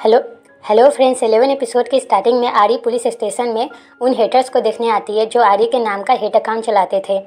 Hello hello friends eleven episode की starting में आरी पुलिस स्टेशन में उन हेटर्स को देखने आती है जो आरी के नाम का हेट अकाउंट चलाते थे।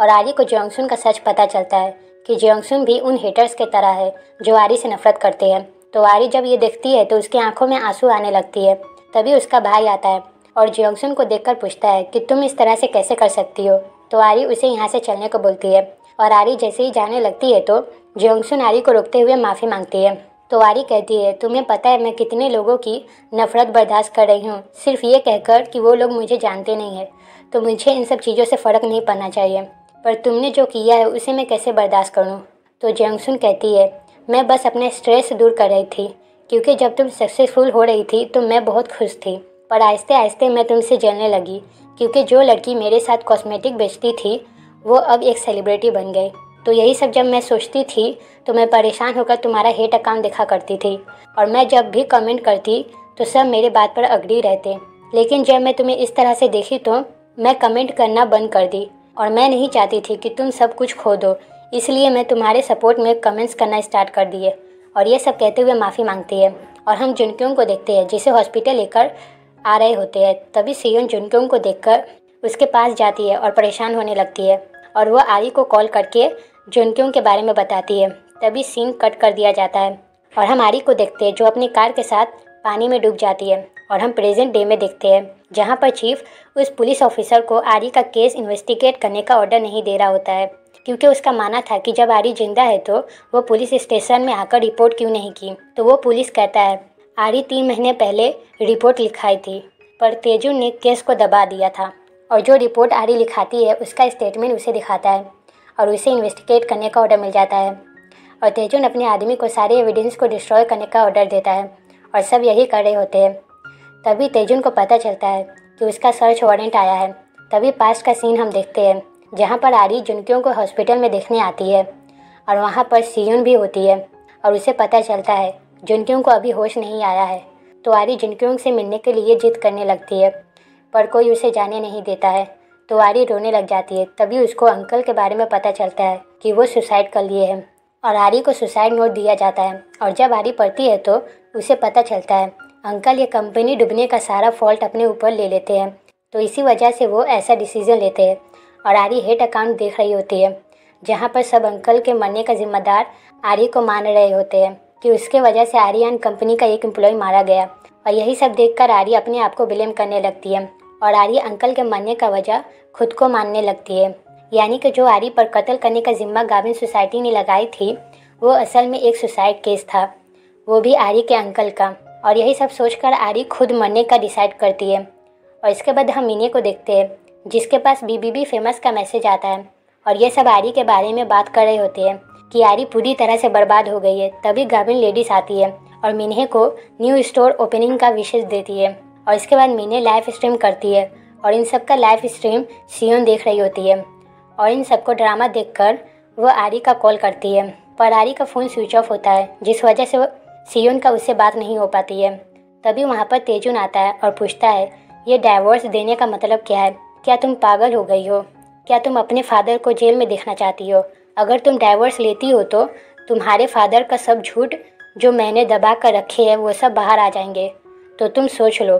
और आरी को जोंगसुन का सच पता चलता है कि जोंगसुन भी उन हेटर्स के तरह है जो आरी से नफरत करते हैं। तो आरी जब ये देखती है तो उसकी आँखों में आँसू आने लगती है। तभी उसका भाई आता है और जियोंगसुन को देखकर पूछता है कि तुम इस तरह से कैसे कर सकती हो? तो आरी उसे यहाँ से चलने को बोलती है। और आरी जैसे ही जाने लगती है तो जियोंगसुन आरी को रोकते हुए माफ़ी मांगती है। तो आरी कहती है, तुम्हें पता है मैं कितने लोगों की नफ़रत बर्दाश्त कर रही हूँ। सिर्फ़ ये कहकर कि वो लोग मुझे जानते नहीं हैं तो मुझे इन सब चीज़ों से फ़र्क नहीं पड़ना चाहिए। पर तुमने जो किया है, उसे मैं कैसे बर्दाश्त करूँ? तो जंगसुन कहती है, मैं बस अपने स्ट्रेस दूर कर रही थी, क्योंकि जब तुम सक्सेसफुल हो रही थी तो मैं बहुत खुश थी। पर आहिस्ते आहिस्ते मैं तुमसे जलने लगी, क्योंकि जो लड़की मेरे साथ कॉस्मेटिक बेचती थी, वो अब एक सेलिब्रिटी बन गई। तो यही सब जब मैं सोचती थी तो मैं परेशान होकर तुम्हारा हेट अकाउंट देखा करती थी। और मैं जब भी कमेंट करती तो सब मेरे बात पर अगड़ी रहते। लेकिन जब मैं तुम्हें इस तरह से देखी तो मैं कमेंट करना बंद कर दी। और मैं नहीं चाहती थी कि तुम सब कुछ खो दो। इसलिए मैं तुम्हारे सपोर्ट में कमेंट्स करना स्टार्ट कर दिए। और ये सब कहते हुए माफ़ी मांगती है। और हम जुनक्यों को देखते हैं, जिसे हॉस्पिटल लेकर आ रहे होते हैं। तभी सीयोन जुनक्यों को देखकर उसके पास जाती है और परेशान होने लगती है। और वह आरी को कॉल करके जुनक्यों के बारे में बताती है, तभी सीन कट कर दिया जाता है। और हम आरी को देखते हैं, जो अपनी कार के साथ पानी में डूब जाती है। और हम प्रेजेंट डे में देखते हैं, जहाँ पर चीफ उस पुलिस ऑफिसर को आरी का केस इन्वेस्टिगेट करने का ऑर्डर नहीं दे रहा होता है, क्योंकि उसका माना था कि जब आरी ज़िंदा है तो वो पुलिस स्टेशन में आकर रिपोर्ट क्यों नहीं की। तो वो पुलिस कहता है, आरी तीन महीने पहले रिपोर्ट लिखाई थी, पर तेजू ने केस को दबा दिया था। और जो रिपोर्ट आरी लिखाती है, उसका स्टेटमेंट उसे दिखाता है। और उसे इन्वेस्टिगेट करने का ऑर्डर मिल जाता है। और तेजुन अपने आदमी को सारे एविडेंस को डिस्ट्रॉय करने का ऑर्डर देता है और सब यही कर रहे होते हैं। तभी तेजुन को पता चलता है कि उसका सर्च वारंट आया है। तभी पास्ट का सीन हम देखते हैं, जहाँ पर आरी जुनकियों को हॉस्पिटल में देखने आती है और वहाँ पर सीयून भी होती है और उसे पता चलता है, जुनकियों को अभी होश नहीं आया है। तो आरी जुनकियों से मिलने के लिए जिद करने लगती है, पर कोई उसे जाने नहीं देता है। तो आरी रोने लग जाती है, तभी उसको अंकल के बारे में पता चलता है कि वो सुसाइड कर लिए हैं। और आरी को सुसाइड नोट दिया जाता है। और जब आरी पढ़ती है तो उसे पता चलता है, अंकल ये कंपनी डूबने का सारा फॉल्ट अपने ऊपर ले लेते हैं। तो इसी वजह से वो ऐसा डिसीज़न लेते हैं। और आरी हेट अकाउंट देख रही होती है, जहाँ पर सब अंकल के मरने का जिम्मेदार आरी को मान रहे होते हैं कि उसके वजह से आर्यन कंपनी का एक एम्प्लॉय मारा गया। और यही सब देखकर आरी अपने आप को ब्लेम करने लगती है। और आरी अंकल के मरने का वजह खुद को मानने लगती है। यानी कि जो आरी पर कत्ल करने का जिम्मा गाविन सोसाइटी ने लगाई थी, वो असल में एक सुसाइड केस था। वो भी आरी के अंकल का। और यही सब सोचकर आरी खुद मरने का डिसाइड करती है। और इसके बाद हम मीने को देखते हैं, जिसके पास बीबीबी फ़ेमस का मैसेज आता है। और ये सब आरी के बारे में बात कर रहे होते हैं कि आरी पूरी तरह से बर्बाद हो गई है, तभी गाविन लेडीज़ आती है और मीने को न्यू स्टोर ओपनिंग का विशेष देती है। और इसके बाद मीने लाइव स्ट्रीम करती है और इन सब का लाइव स्ट्रीम सियोन देख रही होती है और इन सबको ड्रामा देखकर वो आरी का कॉल करती है। पर आरी का फ़ोन स्विच ऑफ़ होता है, जिस वजह से वो सियोन का उससे बात नहीं हो पाती है। तभी वहाँ पर तेजुन आता है और पूछता है, ये डाइवोर्स देने का मतलब क्या है? क्या तुम पागल हो गई हो? क्या तुम अपने फादर को जेल में देखना चाहती हो? अगर तुम डाइवोर्स लेती हो तो तुम्हारे फादर का सब झूठ जो मैंने दबा कर रखे है, वो सब बाहर आ जाएँगे। तो तुम सोच लो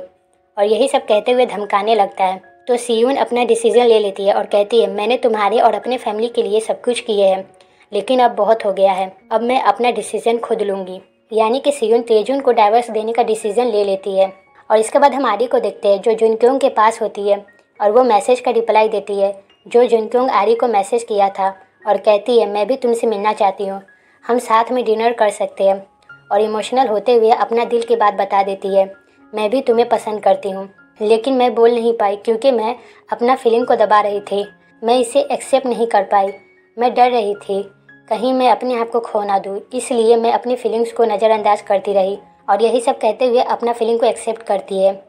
और यही सब कहते हुए धमकाने लगता है। तो सीयून अपना डिसीज़न ले लेती है और कहती है, मैंने तुम्हारे और अपने फैमिली के लिए सब कुछ किए हैं, लेकिन अब बहुत हो गया है। अब मैं अपना डिसीज़न खुद लूँगी। यानी कि सीयून तेजुन को डाइवर्स देने का डिसीज़न ले लेती है। और इसके बाद हम आरी को देखते हैं, जो जुनक्योंग के पास होती है और वो मैसेज का रिप्लाई देती है, जो जुनक्योंग आरी को मैसेज किया था और कहती है, मैं भी तुमसे मिलना चाहती हूँ। हम साथ में डिनर कर सकते हैं। और इमोशनल होते हुए अपना दिल की बात बता देती है। मैं भी तुम्हें पसंद करती हूँ। लेकिन मैं बोल नहीं पाई क्योंकि मैं अपना फीलिंग को दबा रही थी। मैं इसे एक्सेप्ट नहीं कर पाई। मैं डर रही थी। कहीं मैं अपने आप को खो ना दूँ। इसलिए मैं अपनी फीलिंग्स को नज़रअंदाज करती रही और यही सब कहते हुए अपना फीलिंग को एक्सेप्ट करती है।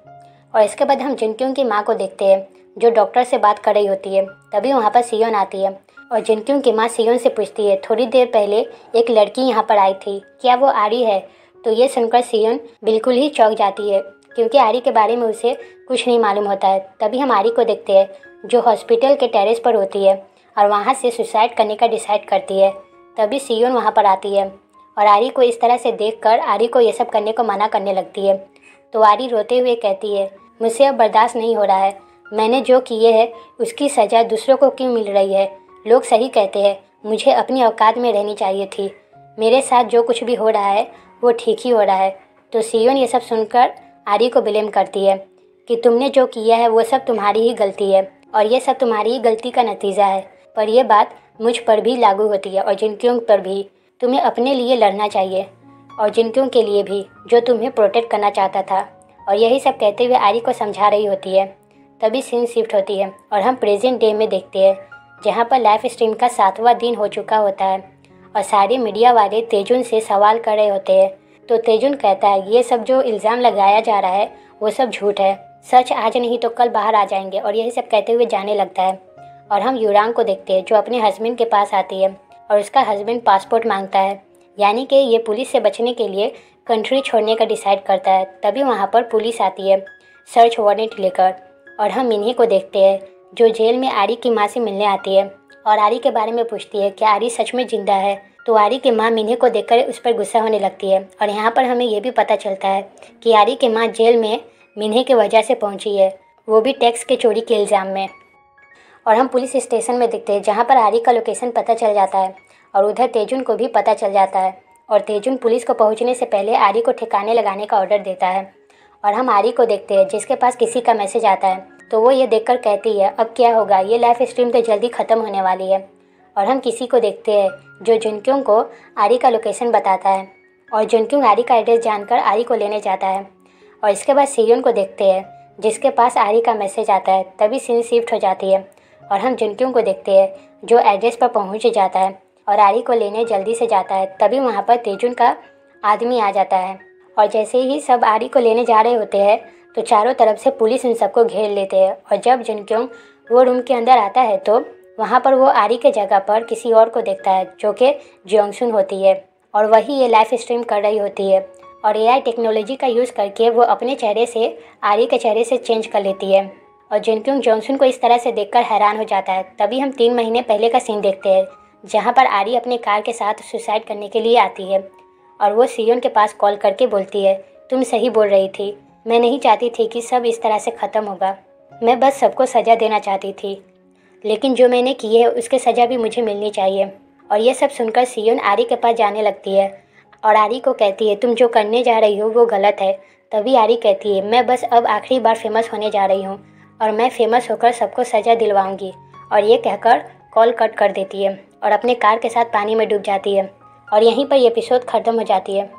और इसके बाद हम जिनक्यों की माँ को देखते हैं, जो डॉक्टर से बात कर रही होती है, तभी वहाँ पर सियोन आती है। और जिनक्यों की माँ सियोन से पूछती है, थोड़ी देर पहले एक लड़की यहाँ पर आई थी। क्या वो आ रही है? तो ये सुनकर सियोन बिल्कुल ही चौंक जाती है। क्योंकि आरी के बारे में उसे कुछ नहीं मालूम होता है। तभी हम आरी को देखते हैं, जो हॉस्पिटल के टेरेस पर होती है और वहाँ से सुसाइड करने का डिसाइड करती है। तभी सियोन वहाँ पर आती है और आरी को इस तरह से देख कर आरी को ये सब करने को मना करने लगती है। तो आरी रोते हुए कहती है, मुझसे अब बर्दाश्त नहीं हो रहा है। मैंने जो किए है, उसकी सज़ा दूसरों को क्यों मिल रही है? लोग सही कहते हैं, मुझे अपनी औकात में रहनी चाहिए थी। मेरे साथ जो कुछ भी हो रहा है, वो ठीक ही हो रहा है। तो सियोन ये सब सुनकर आरी को ब्लेम करती है कि तुमने जो किया है, वो सब तुम्हारी ही गलती है और ये सब तुम्हारी ही गलती का नतीजा है। पर यह बात मुझ पर भी लागू होती है और जिनक्यों पर भी तुम्हें अपने लिए लड़ना चाहिए और जिनक्यों के लिए भी, जो तुम्हें प्रोटेक्ट करना चाहता था। और यही सब कहते हुए आरी को समझा रही होती है। तभी सीन शिफ्ट होती है और हम प्रेजेंट डे में देखते हैं, जहाँ पर लाइफ स्ट्रीम का सातवां दिन हो चुका होता है और सारे मीडिया वाले तेजुन से सवाल कर रहे होते हैं तो तेजुन कहता है, ये सब जो इल्ज़ाम लगाया जा रहा है, वो सब झूठ है। सच आज नहीं तो कल बाहर आ जाएँगे। और यही सब कहते हुए जाने लगता है। और हम युरांग को देखते हैं, जो अपने हस्बैंड के पास आती है और उसका हस्बैंड पासपोर्ट माँगता है। यानी कि ये पुलिस से बचने के लिए कंट्री छोड़ने का डिसाइड करता है। तभी वहाँ पर पुलिस आती है, सर्च वारंट लेकर। और हम इन्हीं को देखते हैं, जो जेल में आरी की माँ से मिलने आती है। और आरी के बारे में पूछती है कि आरी सच में ज़िंदा है? तो आरी की माँ मिन्हे को देखकर उस पर गुस्सा होने लगती है और यहाँ पर हमें यह भी पता चलता है कि आरी की माँ जेल में मिन्हे की वजह से पहुँची है। वो भी टैक्स के चोरी के इल्ज़ाम में। और हम पुलिस स्टेशन में दिखते हैं, जहाँ पर आरी का लोकेशन पता चल जाता है और उधर तेजुन को भी पता चल जाता है और तेजुन पुलिस को पहुँचने से पहले आरी को ठिकाने लगाने का ऑर्डर देता है। और हम आरी को देखते हैं, जिसके पास किसी का मैसेज आता है तो वो ये देखकर कहती है, अब क्या होगा? ये लाइफ स्ट्रीम तो जल्दी ख़त्म होने वाली है। और हम किसी को देखते हैं जो जुनक्यों को आरी का लोकेशन बताता है और जुनक्यों आरी का एड्रेस जानकर आरी को लेने जाता है। और इसके बाद सीरियन को देखते हैं, जिसके पास आरी का मैसेज आता है, तभी सीन शिफ्ट हो जाती है और हम जुनक्यों को देखते हैं, जो एड्रेस पर पहुँच जाता है और आरी को लेने जल्दी से जाता है, तभी वहाँ पर तेजुन का आदमी आ जाता है। और जैसे ही सब आरी को लेने जा रहे होते हैं तो चारों तरफ़ से पुलिस इन सबको घेर लेते हैं और जब जुनक्यों वो रूम के अंदर आता है तो वहाँ पर वो आरी के जगह पर किसी और को देखता है, जो कि जियोंगसुन होती है। और वही ये लाइफ स्ट्रीम कर रही होती है। और एआई टेक्नोलॉजी का यूज़ करके वो अपने चेहरे से, आरी के चेहरे से चेंज कर लेती है। और जिनक्यूंग जॉनसन को इस तरह से देखकर हैरान हो जाता है, तभी हम तीन महीने पहले का सीन देखते हैं, जहाँ पर आरी अपने कार के साथ सुसाइड करने के लिए आती है। और वो सीओन के पास कॉल करके बोलती है, तुम सही बोल रही थी। मैं नहीं चाहती थी कि सब इस तरह से ख़त्म होगा। मैं बस सबको सज़ा देना चाहती थी। लेकिन जो मैंने की है, उसके सज़ा भी मुझे मिलनी चाहिए। और यह सब सुनकर सीओन आरी के पास जाने लगती है। और आरी को कहती है, तुम जो करने जा रही हो, वो गलत है। तभी आरी कहती है, मैं बस अब आखिरी बार फ़ेमस होने जा रही हूँ, और मैं फ़ेमस होकर सबको सज़ा दिलवाऊँगी। और ये कहकर कॉल कट कर देती है, और अपने कार के साथ पानी में डूब जाती है। और यहीं पर एपिसोड ख़त्म हो जाती है।